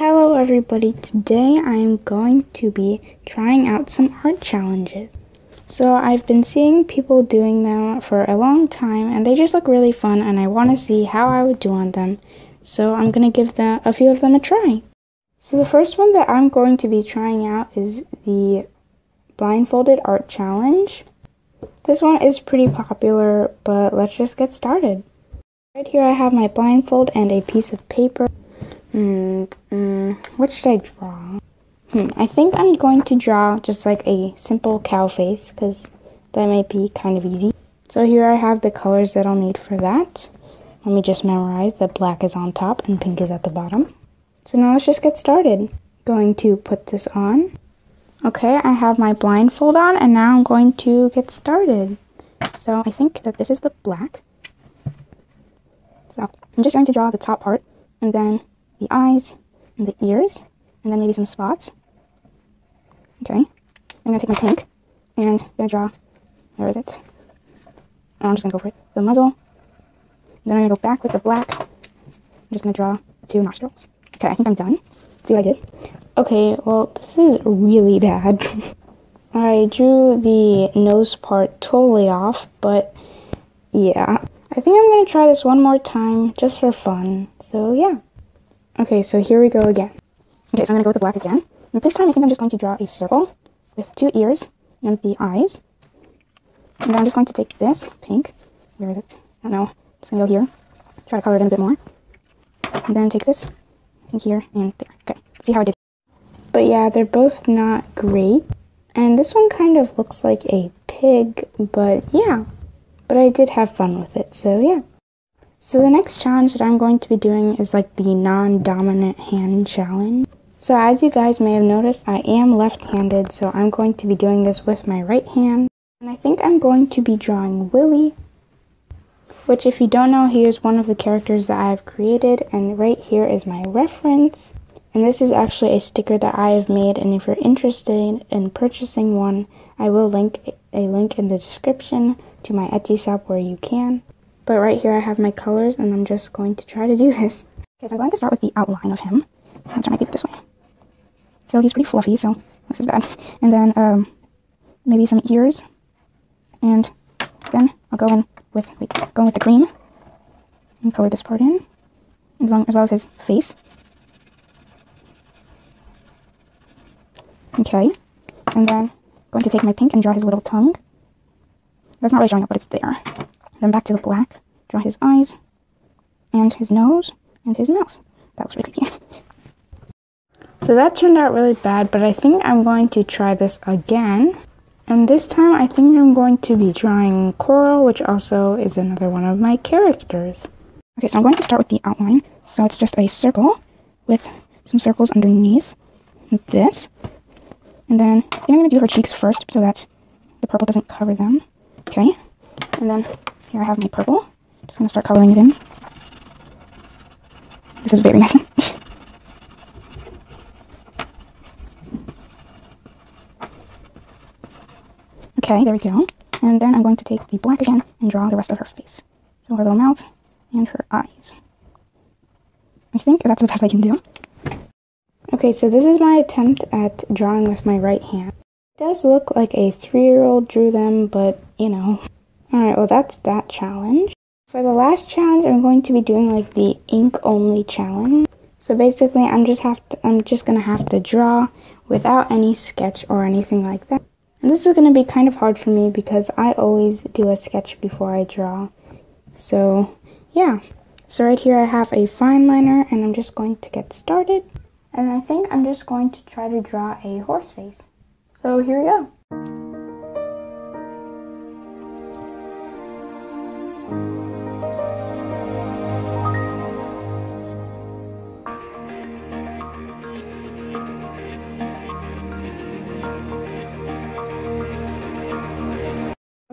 Hello everybody, today I'm going to be trying out some art challenges. So I've been seeing people doing them for a long time and they just look really fun and I want to see how I would do on them. So I'm going to give them a few of them a try. So the first one that I'm going to be trying out is the blindfolded art challenge. This one is pretty popular, but let's just get started. Right here I have my blindfold and a piece of paper. And um, what should I draw? Hmm, I think I'm going to draw just like a simple cow face because that might be kind of easy. So here I have the colors that I'll need for that. Let me just memorize that black is on top and pink is at the bottom. So now let's just get started. Going to put this on. Okay, I have my blindfold on and now I'm going to get started. So I think that this is the black. So I'm just going to draw the top part and then the eyes and the ears, and then maybe some spots. Okay, I'm gonna take my pink and I'm gonna draw, where is it? Oh, I'm just gonna go for it. The muzzle. Then I'm gonna go back with the black. I'm just gonna draw two nostrils. Okay, I think I'm done. See what I did. Okay, well, this is really bad. I drew the nose part totally off, but yeah. I think I'm gonna try this one more time just for fun. So yeah. Okay, so here we go again. Okay, so I'm going to go with the black again. And this time I think I'm just going to draw a circle with two ears and the eyes. And then I'm just going to take this pink. Where is it? I don't know. Just going to go here. Try to color it in a bit more. And then take this. I here and there. Okay, see how I did. But yeah, they're both not great. And this one kind of looks like a pig, but yeah. But I did have fun with it, so yeah. So the next challenge that I'm going to be doing is like the non-dominant hand challenge. So as you guys may have noticed, I am left-handed, so I'm going to be doing this with my right hand. And I think I'm going to be drawing Willy, which if you don't know, he is one of the characters that I've created, and right here is my reference. And this is actually a sticker that I have made, and if you're interested in purchasing one, I will link a link in the description to my Etsy shop where you can. But right here I have my colors and I'm just going to try to do this. Okay, so I'm going to start with the outline of him. I'll to keep it this way. So he's pretty fluffy, so this is bad. And then um, maybe some ears. And then I'll go in with, wait, go in with the cream. And color this part in. As, long, as well as his face. Okay. And then I'm going to take my pink and draw his little tongue. That's not really showing up, but it's there. Then back to the black. Draw his eyes, and his nose, and his mouth. That was really creepy. so that turned out really bad, but I think I'm going to try this again. And this time I think I'm going to be drawing Coral, which also is another one of my characters. Okay, so I'm going to start with the outline. So it's just a circle with some circles underneath like this. And then I think I'm going to do her cheeks first so that the purple doesn't cover them. Okay, and then here I have my purple. Just gonna start coloring it in. This is very messy. okay, there we go. And then I'm going to take the black again and draw the rest of her face. So her little mouth and her eyes. I think that's the best I can do. Okay, so this is my attempt at drawing with my right hand. It does look like a three-year-old drew them, but, you know. Alright, well that's that challenge. For the last challenge, I'm going to be doing like the ink only challenge. So basically, I'm just have to, I'm just gonna have to draw without any sketch or anything like that. And this is gonna be kind of hard for me because I always do a sketch before I draw. So yeah. So right here I have a fine liner and I'm just going to get started. And I think I'm just going to try to draw a horse face. So here we go.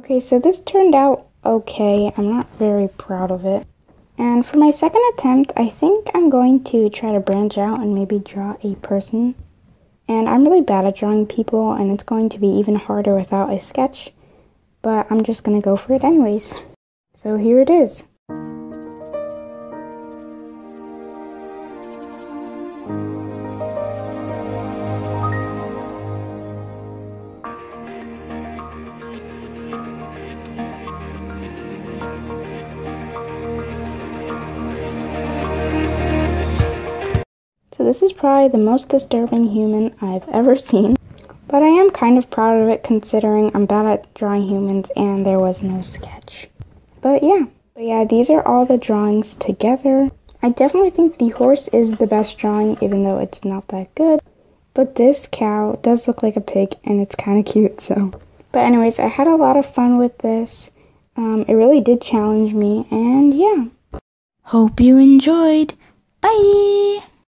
Okay, so this turned out okay. I'm not very proud of it. And for my second attempt, I think I'm going to try to branch out and maybe draw a person. And I'm really bad at drawing people, and it's going to be even harder without a sketch. But I'm just going to go for it anyways. So here it is. This is probably the most disturbing human I've ever seen. But I am kind of proud of it considering I'm bad at drawing humans and there was no sketch. But yeah, but yeah, these are all the drawings together. I definitely think the horse is the best drawing even though it's not that good. But this cow does look like a pig and it's kind of cute, so. But anyways, I had a lot of fun with this. Um, it really did challenge me and yeah. Hope you enjoyed. Bye!